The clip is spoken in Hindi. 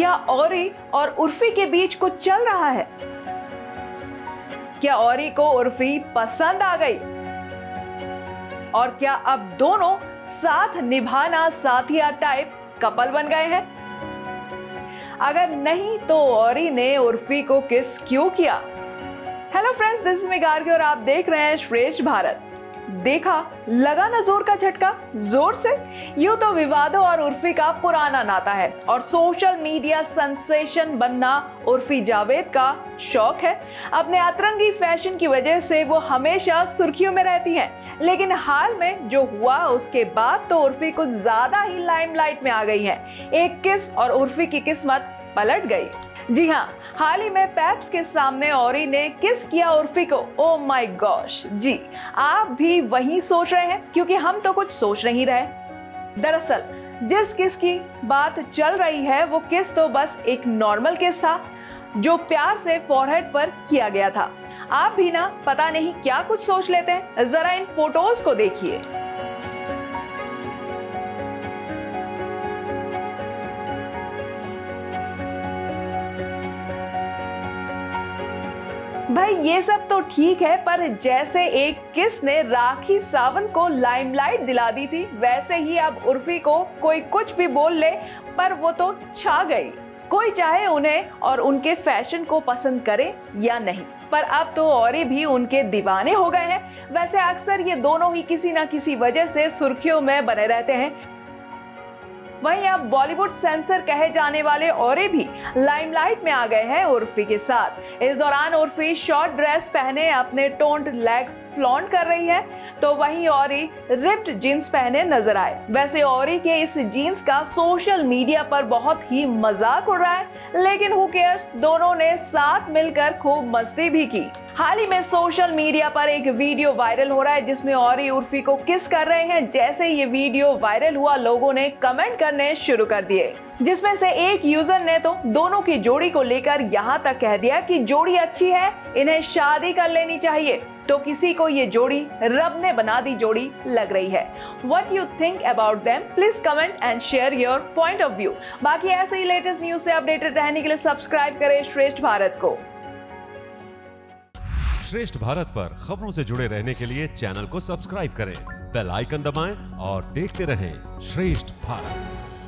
क्या औरी और उर्फी के बीच कुछ चल रहा है? क्या औरी को उर्फी पसंद आ गई? और क्या अब दोनों साथ निभाना साथिया टाइप कपल बन गए हैं? अगर नहीं तो औरी ने उर्फी को किस क्यों किया? Hello friends this is Gargi और आप देख रहे हैं श्रेष्ठ भारत। देखा, लगा ना ज़ोर का झटका, ज़ोर से? यूँ तो विवादों और उर्फी का पुराना नाता है और सोशल मीडिया सेंसेशन बनना उर्फी जावेद का शौक है। अपने अतरंगी फ़ैशन की वजह से वो हमेशा सुर्खियों में रहती हैं। लेकिन हाल में जो हुआ, उसके बाद तो उर्फी कुछ ज़्यादा ही लाइमलाइट में आ गई हैं। एक किस और उर्फी की किस्मत पलट गई। जी हाँ हाल ही में पैप्स के सामने औरी ने किस किया उर्फी को? ओ माय गॉश जी, आप भी वही सोच रहे हैं? क्योंकि हम तो कुछ सोच नहीं रहे। दरअसल, जिस किस की बात चल रही है, वो किस तो बस एक नॉर्मल किस था, जो प्यार से फॉरहेड पर किया गया था। आप भी ना, पता नहीं क्या कुछ सोच लेते हैं? जरा इन फ़ोटोज़ को देखिए। भाई, ये सब तो ठीक है, पर जैसे एक किस ने राखी सावंत को लाइमलाइट दिला दी थी, वैसे ही अब उर्फी को कोई कुछ भी बोल ले, पर वो तो छा गई। कोई चाहे उन्हें और उनके फ़ैशन को पसंद करे या नहीं। पर अब तो और भी उनके दीवाने हो गए हैं। वैसे अक्सर ये दोनों ही किसी ना किसी वजह से सुर्खियों में बने रहते हैं। वहीं अब बॉलीवुड सेंसर कहे जाने वाले और भी लाइमलाइट में आ गए हैं उर्फी के साथ। इस दौरान उर्फी शॉर्ट ड्रेस पहने अपने टोन्ड लेग्स फ्लॉन्ट कर रही है तो वहीं औरी रिप्ड जीन्स पहने नज़र आए। वैसे औरी के इस जीन्स का सोशल मीडिया पर बहुत ही मज़ाक उड़ रहा है, लेकिन हु केयर्स दोनों ने साथ मिलकर खूब मस्ती भी की। हाल ही में सोशल मीडिया पर एक वीडियो वायरल हो रहा है, जिसमें औरी उर्फी को किस कर रहे हैं? जैसे ये वीडियो वायरल हुआ, लोगों ने कमेंट करने शुरू कर दिए। जिसमें से एक यूज़र ने तो दोनों की जोड़ी को लेकर यहाँ तक कह दिया कि जोड़ी अच्छी है, इन्हें शादी कर लेनी चाहिए। तो किसी को ये जोड़ी रब ने बना दी जोड़ी लग रही है। What you think about them please comment and share your point of view बाकी ऐसे ही लेटेस्ट न्यूज़ से अपडेटेड रहने के लिए सब्सक्राइब करें श्रेष्ठ भारत को। श्रेष्ठ भारत पर खबरों से जुड़े रहने के लिए चैनल को सब्सक्राइब करें। बेल आइकन दबाएँ और देखते रहें श्रेष्ठ भारत।